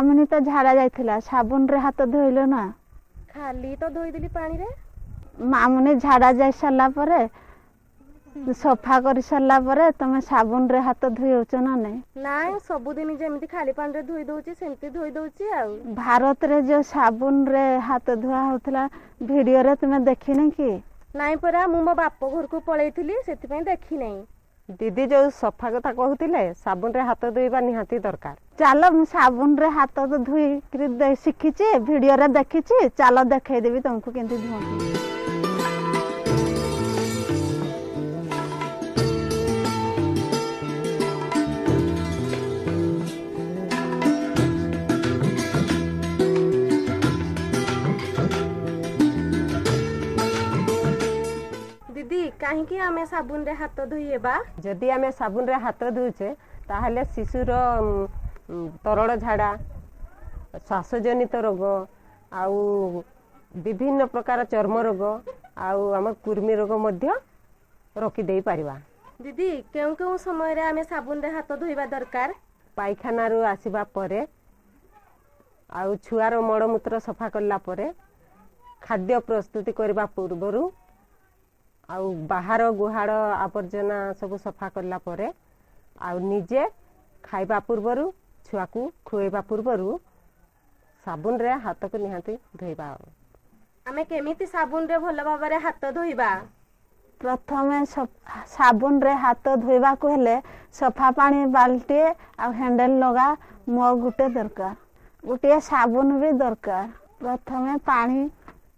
ମାମୁନି ତ ଝାଡା ଯାଇଥିଲା ସାବୁନରେ ହାତ ଧୋଇଲ ନା ଖାଲି ତ ଧୋଇଦେଲି ପାଣିରେ। ମାମୁନି ଝାଡା ଯାଇ ସାରିଲା ପରେ ସଫା କରି ସାରିଲା ପରେ ତମେ ସାବୁନରେ ହାତ ଧୋଇଉଛ ନା ନାଇଁ? ନାଇଁ ସବୁଦିନ ଯେମିତି ଖାଲି ପାଣିରେ ଧୋଇ ଦଉଛି ସେମିତି ଧୋଇ ଦଉଛି ଆଉ। ଭାରତରେ ଯୋଉ ସାବୁନରେ ହାତ ଧୁଆ ହଉଥିଲା ଭିଡିଓରେ ତୁମେ ଦେଖିନି କି? ନାଇଁ ପରା ମୁଁ ମୋ ବାପ ଘରକୁ ପଳେଇଥିଲି ସେଥିପାଇଁ ଦେଖିନାହିଁ ଦିଦି ଯୋଉ ସଫା କଥା କହୁଥିଲେ ସାବୁନରେ ହାତ ଧୋଇବା ନିହାତି ଦରକାର। ଚାଲ ମୁଁ ସାବୁନରେ ହାତ ତ ଧୋଇକିରି ଦେ- ଶିଖିଛି ଭିଡିଓରେ ଦେଖିଛି ଚାଲ ଦେଖେଇଦେବି ତମକୁ କେମିତି ଧୁଅନ୍ତି। ଦିଦି କାହିଁକି ଆମେ ସାବୁନରେ ହାତ ଧୋଇହେବା? ଯଦି ଆମେ ସାବୁନରେ ହାତ ଧୋଉଛେ ତାହେଲେ ଶିଶୁର ଉମ୍, ଉମ୍, ତରଳ ଝାଡ଼ା ଶ୍ୱାସଜନିତ ରୋଗ ଆଉ ବିଭିନ୍ନ ପ୍ରକାର ଚର୍ମ ରୋଗ ଆଉ ଆମର କୃମି ରୋଗ ମଧ୍ୟ ରୋକିଦେଇ ପାରିବା। ଦିଦି କେଉଁ କେଉଁ ସମୟରେ ଆମେ ସାବୁନରେ ହାତ ଧୋଇବା ଦରକାର? ପାଇଖାନାରୁ ଆସିବା ପରେ ଆଉ ଛୁଆର ମଳମୂତ୍ର ସଫା କଲା ପରେ ଖାଦ୍ୟ ପ୍ରସ୍ତୁତି କରିବା ପୂର୍ବରୁ ଆଉ ବାହାର ଗୁହାଳ ଆବର୍ଜନା ସବୁ ସଫା କଲା ପରେ ଆଉ ନିଜେ ଖାଇବା ପୂର୍ବରୁ ଛୁଆକୁ ଖୁଆଇବା ପୂର୍ବରୁ ସାବୁନରେ ହାତକୁ ନିହାତି ଧୋଇବା। ଆମେ କେମିତି ସାବୁନରେ ଭଲ ଭାବରେ ହାତ ଧୋଇବା? ପ୍ରଥମେ ସାବୁନରେ ହାତ ଧୋଇବାକୁ ହେଲେ ସଫା ପାଣି ବାଲ୍ଟିଏ ଆଉ ହ୍ୟାଣ୍ଡେଲ ଲଗା ମଗ ଗୋଟେ ଦରକାର। ଗୋଟିଏ ସାବୁନ ବି ଦରକାର। ପ୍ରଥମେ ପାଣି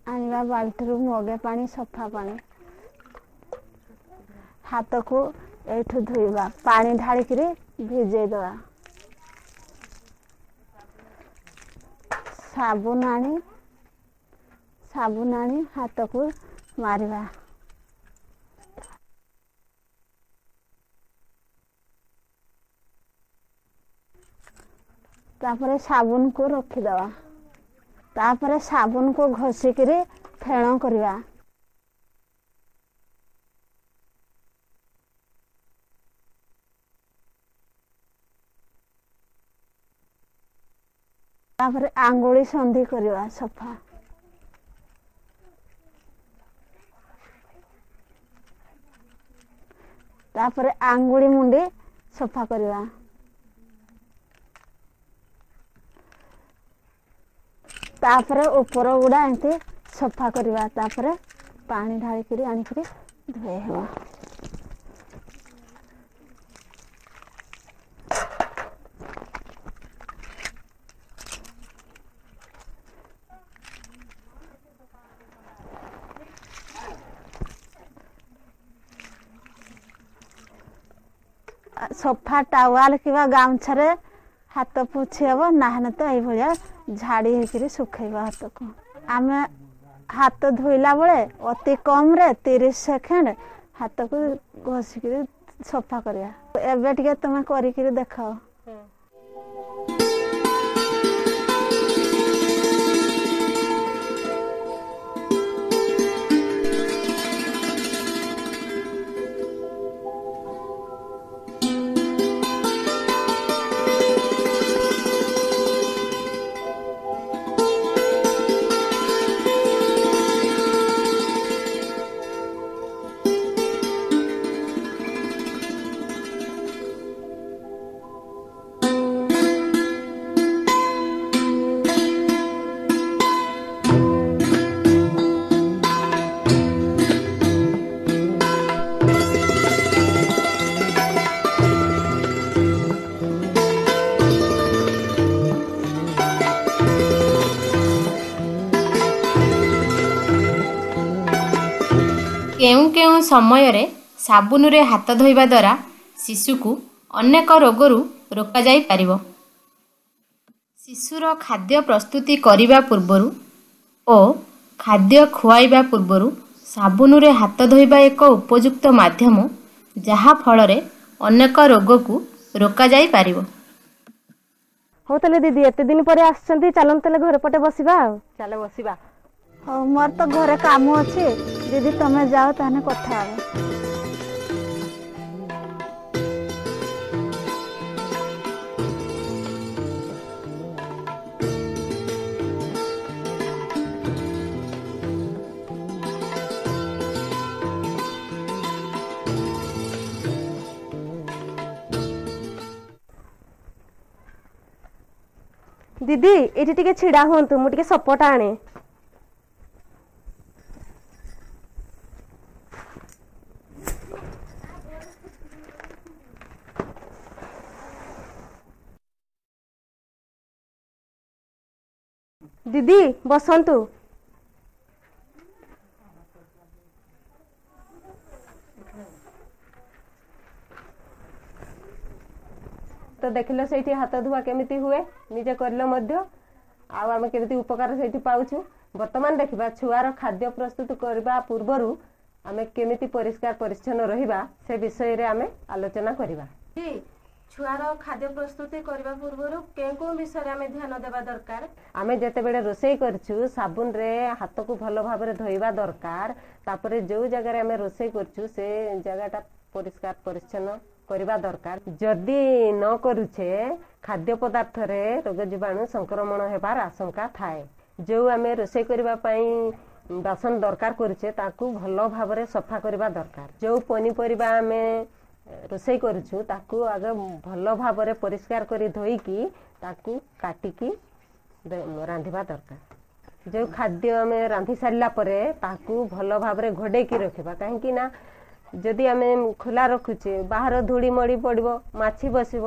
ଆଣିବା ବାଲ୍ଟିରୁ ମଗେ ପାଣି ସଫା ପାଣି। ହାତକୁ ଏଇଠୁ ଧୋଇବା। ପାଣି ଢାଳିକିରି ଭିଜେଇ ଦେବା। ସାବୁନ ଆଣି ସାବୁନ ଆଣି ହାତକୁ ମାରିବା। ତାପରେ ସାବୁନକୁ ରଖିଦେବା। ତାପରେ ସାବୁନକୁ ଘଷିକିରି ଫେଣ କରିବା। ତାପରେ ଆଙ୍ଗୁଳି ସନ୍ଧି କରିବା ସଫା। ତାପରେ ଆଙ୍ଗୁଳି ମୁଣ୍ଡି ସଫା କରିବା। ତାପରେ ଉପର ଗୁଡା ଏମିତି ସଫା କରିବା ତାପରେ ପାଣି ଢାଳିକିରି ଆଣିକିରି ଧୋଇ ହେବ। ସଫା ଟାୱାଲ କିମ୍ବା ଗାମୁଛାରେ ହାତ ପୋଛି ହେବ ନହେଲେ ତ ଏଇଭଳିଆ ଝାଡ଼ି ହେଇକିରି ଶୁଖେଇବା ହାତକୁ। ଆମେ ହାତ ଧୋଇଲା ବେଳେ ଅତି କମରେ ତିରିଶ ସେକେଣ୍ଡ ହାତକୁ ଘଷିକିରି ସଫା କରିବା। ଏବେ ଟିକେ ତମେ କରିକିରି ଦେଖାଅ କେଉଁ କେଉଁ ସମୟରେ ସାବୁନରେ ହାତ ଧୋଇବା ଦ୍ୱାରା ଶିଶୁକୁ ଅନେକ ରୋଗରୁ ରୋକାଯାଇପାରିବ? ଶିଶୁର ଖାଦ୍ୟ ପ୍ରସ୍ତୁତି କରିବା ପୂର୍ବରୁ ଓ ଖାଦ୍ୟ ଖୁଆଇବା ପୂର୍ବରୁ ସାବୁନରେ ହାତ ଧୋଇବା ଏକ ଉପଯୁକ୍ତ ମାଧ୍ୟମ ଯାହା ଫଳରେ ଅନେକ ରୋଗକୁ ରୋକାଯାଇପାରିବ। ହଉ ତାହେଲେ ଦିଦି ଏତେ ଦିନ ପରେ ଆସିଛନ୍ତି ଚାଲନ୍ତୁ ତାହେଲେ ଘର ପଟେ ବସିବା ଆଉ। ଚାଲ ବସିବା। ହଉ ମୋର ତ ଘରେ କାମ ଅଛି। দিদি তুমি যাও, তাহলে কথা হবে? দিদি, এটি টিকে ছিড়া হুঁতু মু টিকে সপোর্ট আনে। ଦିଦି ବସନ୍ତୁ। ତ ଦେଖିଲ ସେଇଠି ହାତ ଧୁଆ କେମିତି ହୁଏ? ନିଜେ କରିଲ ମଧ୍ୟ। ଆଉ ଆମେ କେମିତି ଉପକାର ସେଇଠି ପାଉଛୁ? ବର୍ତ୍ତମାନ ଦେଖିବା ଛୁଆର ଖାଦ୍ୟ ପ୍ରସ୍ତୁତ କରିବା ପୂର୍ବରୁ ଆମେ କେମିତି ପରିଷ୍କାର ପରିଚ୍ଛନ୍ନ ରହିବା ସେ ବିଷୟରେ ଆମେ ଆଲୋଚନା କରିବା। ଛୁଆର ଖାଦ୍ୟ ପ୍ରସ୍ତୁତି କରିବା ପୂର୍ବରୁ କେଉଁ କେଉଁ ବିଷୟରେ ଆମେ ଧ୍ୟାନ ଦେବା ଦରକାର? ଆମେ ଯେତେବେଳେ ରୋଷେଇ କରିଛୁ ସାବୁନରେ ହାତକୁ ଭଲ ଭାବରେ ଧୋଇବା ଦରକାର। ତାପରେ ଯୋଉ ଜାଗାରେ ଆମେ ରୋଷେଇ କରୁଛୁ ସେ ଜାଗାଟା ପରିଷ୍କାର ପରିଚ୍ଛନ୍ନ କରିବା ଦରକାର। ଯଦି ନ କରୁଛେ ଖାଦ୍ୟ ପଦାର୍ଥରେ ରୋଗ ଜୀବାଣୁ ସଂକ୍ରମଣ ହେବାର ଆଶଙ୍କା ଥାଏ। ଯୋଉ ଆମେ ରୋଷେଇ କରିବା ପାଇଁ ବାସନ ଦରକାର କରୁଛେ ତାକୁ ଭଲ ଭାବରେ ସଫା କରିବା ଦରକାର। ଯୋଉ ପନିପରିବା ଆମେ ରୋଷେଇ କରୁଛୁ ତାକୁ ଆଗ ଭଲ ଭାବରେ ପରିଷ୍କାର କରି ଧୋଇକି ତାକୁ କାଟିକି ଦ- ରାନ୍ଧିବା ଦରକାର। ଯୋଉ ଖାଦ୍ୟ ଆମେ ରାନ୍ଧି ସାରିଲା ପରେ ତାକୁ ଭଲ ଭାବରେ ଘୋଡେଇକି ରଖିବା। କାହିଁକି ନା ଯଦି ଆମେ ଖୋଲା ରଖୁଛେ ବାହାର ଧୂଳି ମଳି ପଡ଼ିବ ମାଛି ବସିବ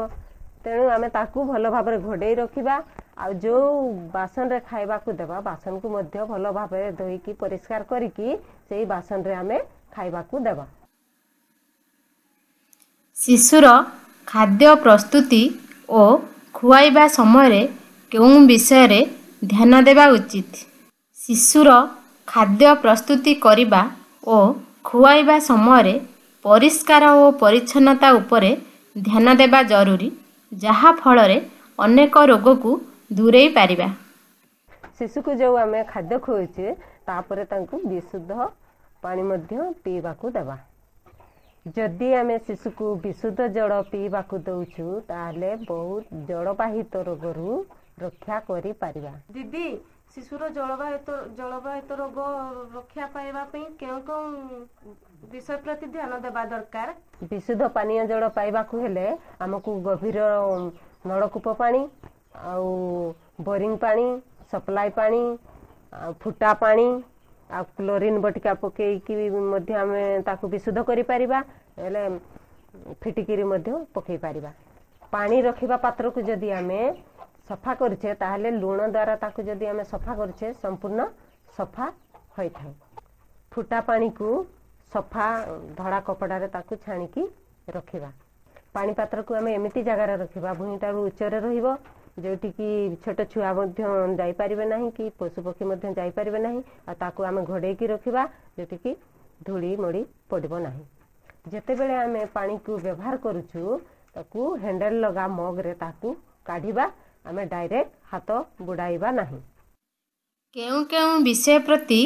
ତେଣୁ ଆମେ ତାକୁ ଭଲ ଭାବରେ ଘୋଡେଇ ରଖିବା। ଆଉ ଯୋଉ ବାସନରେ ଖାଇବାକୁ ଦେବା ବାସନକୁ ମଧ୍ୟ ଭଲ ଭାବରେ ଧୋଇକି ପରିଷ୍କାର କରିକି ସେଇ ବାସନରେ ଆମେ ଖାଇବାକୁ ଦେବା। ଶିଶୁର ଖାଦ୍ୟ ପ୍ରସ୍ତୁତି ଓ ଖୁଆଇବା ସମୟରେ କେଉଁ ବିଷୟରେ ଧ୍ୟାନ ଦେବା ଉଚିତ? ଶିଶୁର ଖାଦ୍ୟ ପ୍ରସ୍ତୁତି କରିବା ଓ ଖୁଆଇବା ସମୟରେ ପରିଷ୍କାର ଓ ପରିଚ୍ଛନ୍ନତା ଉପରେ ଧ୍ୟାନ ଦେବା ଜରୁରୀ ଯାହା ଫଳରେ ଅନେକ ରୋଗକୁ ଦୂରେଇ ପାରିବା। ଶିଶୁକୁ ଯୋଉ ଆମେ ଖାଦ୍ୟ ଖୁଆଉଛେ ତାପରେ ତାଙ୍କୁ ବିଶୁଦ୍ଧ ପାଣି ମଧ୍ୟ ପିଇବାକୁ ଦେବା। ଯଦି ଆମେ ଶିଶୁକୁ ବିଶୁଦ୍ଧ ଜଳ ପିଇବାକୁ ଦଉଛୁ ତାହେଲେ ବହୁତ ଜଳବାହିତ ରୋଗରୁ ରକ୍ଷା କରିପାରିବା। ଦିଦି ଶିଶୁର ଜଳବାହିତ ଜଳବାହିତ ରୋଗ ରକ୍ଷା ପାଇବା ପାଇଁ କେଉଁ କେଉଁ ବିଷୟ ପ୍ରତି ଧ୍ୟାନ ଦେବା ଦରକାର? ବିଶୁଦ୍ଧ ପାନୀୟ ଜଳ ପାଇବାକୁ ହେଲେ ଆମକୁ ଗଭୀର ନଳକୂପ ପାଣି ଆଉ ବୋରିଂ ପାଣି ସପ୍ଲାଇ ପାଣି ଆଉ ଫୁଟା ପାଣି ଆଉ କ୍ଲୋରିନ୍ ବଟିକା ପକେଇକି ମଧ୍ୟ ଆମେ ତାକୁ ବିଶୁଦ୍ଧ କରିପାରିବା ହେଲେ ଫିଟିକିରି ମଧ୍ୟ ପକେଇ ପାରିବା। ପାଣି ରଖିବା ପାତ୍ରକୁ ଯଦି ଆମେ ସଫା କରୁଛେ ତାହେଲେ ଲୁଣ ଦ୍ୱାରା ତାକୁ ଯଦି ଆମେ ସଫା କରୁଛେ ସମ୍ପୂର୍ଣ୍ଣ ସଫା ହୋଇଥାଏ। ଫୁଟା ପାଣିକୁ ସଫା ଧଳା କପଡ଼ାରେ ତାକୁ ଛାଣିକି ରଖିବା। ପାଣି ପାତ୍ରକୁ ଆମେ ଏମିତି ଜାଗାରେ ରଖିବା ଭୂଇଁଠାରୁ ଉଚ୍ଚରେ ରହିବ ଯେଉଁଠିକି ଛୋଟ ଛୁଆ ମଧ୍ୟ ଯାଇପାରିବେ ନାହିଁ କି ପଶୁପକ୍ଷୀ ମଧ୍ୟ ଯାଇପାରିବେ ନାହିଁ ଆଉ ତାକୁ ଆମେ ଘୋଡ଼େଇକି ରଖିବା ଯେଉଁଠିକି ଧୂଳି ମଡ଼ି ପଡ଼ିବ ନାହିଁ। ଯେତେବେଳେ ଆମେ ପାଣିକୁ ବ୍ୟବହାର କରୁଛୁ ତାକୁ ହ୍ୟାଣ୍ଡେଲ ଲଗା ମଗରେ ତାକୁ କାଢ଼ିବା ଆମେ ଡାଇରେକ୍ଟ ହାତ ବୁଡ଼ାଇବା ନାହିଁ। କେଉଁ କେଉଁ ବିଷୟ ପ୍ରତି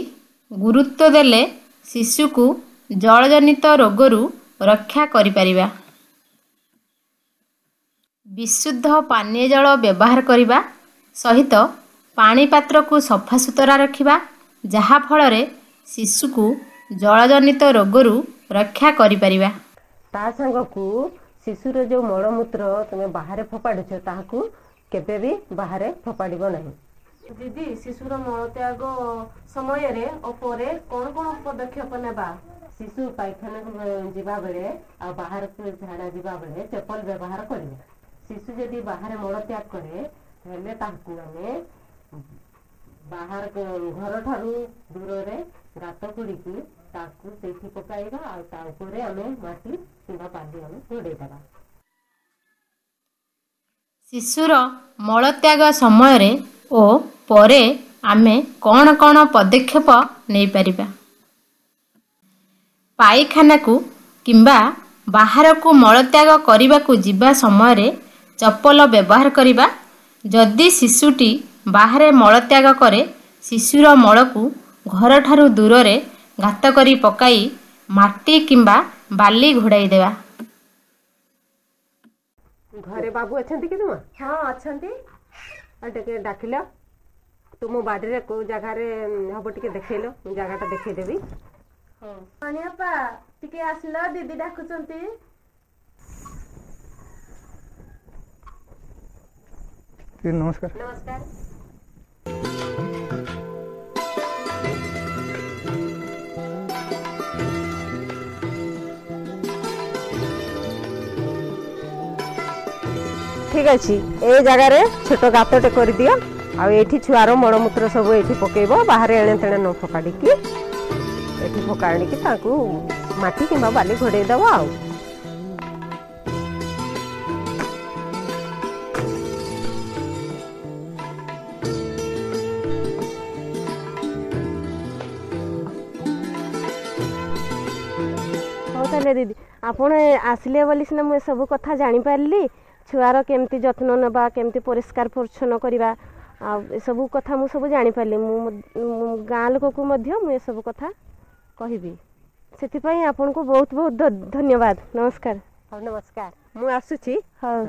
ଗୁରୁତ୍ୱ ଦେଲେ ଶିଶୁକୁ ଜଳଜନିତ ରୋଗରୁ ରକ୍ଷା କରିପାରିବା? ବିଶୁଦ୍ଧ ପାନୀୟ ଜଳ ବ୍ୟବହାର କରିବା ସହିତ ପାଣି ପାତ୍ରକୁ ସଫାସୁତରା ରଖିବା ଯାହାଫଳରେ ଶିଶୁକୁ ଜଳଜନିତ ରୋଗରୁ ରକ୍ଷା କରିପାରିବା। ତା ସାଙ୍ଗକୁ ଶିଶୁର ଯେଉଁ ମଳମୂତ୍ର ତୁମେ ବାହାରେ ଫୋପାଡୁଛ ତାହାକୁ କେବେ ବି ବାହାରେ ଫୋପାଡ଼ିବ ନାହିଁ। ଦିଦି ଶିଶୁର ମଳତ୍ୟାଗ ସମୟରେ ଓ ପରେ କଣ କଣ ପଦକ୍ଷେପ ନେବା? ଶିଶୁ ପାଇଖାନାକୁ ଯିବା ବେଳେ ଆଉ ବାହାରକୁ ଝାଡ଼ା ଯିବା ବେଳେ ଚପଲ ବ୍ୟବହାର କରିବେ। ଶିଶୁ ଯଦି ବାହାରେ ମଳତ୍ୟାଗ କରେ ହେଲେ ତାହାକୁ ଆମେ ବାହାର ଘରଠାରୁ ଦୂରରେ ଗାତ କୁଡ଼ିକି ତାକୁ ସେଇଠି ପକାଇବା ଆଉ ତା ଉପରେ ଆମେ ମାଟି କିମ୍ବା ବାଲି ଆମେ ଘୋଡ଼େଇ ଦେବା। ଶିଶୁର ମଳତ୍ୟାଗ ସମୟରେ ଓ ପରେ ଆମେ କ'ଣ କ'ଣ ପଦକ୍ଷେପ ନେଇପାରିବା? ପାଇଖାନାକୁ କିମ୍ବା ବାହାରକୁ ମଳତ୍ୟାଗ କରିବାକୁ ଯିବା ସମୟରେ ଚପଲ ବ୍ୟବହାର କରିବା। ଯଦି ଶିଶୁଟି ବାହାରେ ମଳତ୍ୟାଗ କରେ ଶିଶୁର ମଳକୁ ଘରଠାରୁ ଦୂରରେ ଗାତ କରି ପକାଇ ମାଟି କିମ୍ବା ବାଲି ଘୋଡ଼ାଇ ଦେବା। ଘରେ ବାବୁ ଅଛନ୍ତି କି ତୁମ ହଁ ଅଛନ୍ତି। ଆଉ ଟିକେ ଡାକିଲ। ତୁମ ବାଡ଼ିରେ କୋଉ ଜାଗାରେ ହବ ଟିକେ ଦେଖେଇଲ ମୁଁ ଜାଗାଟା ଦେଖେଇଦେବି। ଟିକେ ଆସିଲ ଦିଦି ଡାକୁଛନ୍ତି। ଦିଦି ନମସ୍କାର ନମସ୍କାର ଠିକ ଅଛି ଏ ଜାଗାରେ ଛୋଟ ଗାତଟେ କରିଦିଅ ଆଉ ଏଇଠି ଛୁଆର ମଳମୂତ୍ର ସବୁ ଏଇଠି ପକେଇବ ବାହାରେ ଏଣେ ତେଣେ ନ ଫୋପାଡ଼ିକି। ଏଠି ଫୋକାଡ଼ିକି ତାକୁ ମାଟି କିମ୍ବା ବାଲି ଘୋଡ଼େଇ ଦେବ ଆଉ। ହଉ ତାହେଲେ ଦିଦି। ଆପଣ ଆସିଲେ ବୋଲି ସିନା ମୁଁ ଏସବୁ କଥା ଜାଣିପାରିଲି। ଛୁଆର କେମିତି ଯତ୍ନ ନେବା କେମିତି ପରିଷ୍କାର ପରିଚ୍ଛନ୍ନ କରିବା ଆଉ ଏସବୁ କଥା ମୁଁ ସବୁ ଜାଣିପାରିଲି। ମୁଁ ମୁଁ ଗାଁ ଲୋକକୁ ମଧ୍ୟ ମୁଁ ଏସବୁ କଥା କହିବି। ସେଥିପାଇଁ ଆପଣଙ୍କୁ ବହୁତ ବହୁତ ଧ- ଧନ୍ୟବାଦ। ନମସ୍କାର। ହଉ ନମସ୍କାର। ମୁଁ ଆସୁଛି। ହଉ।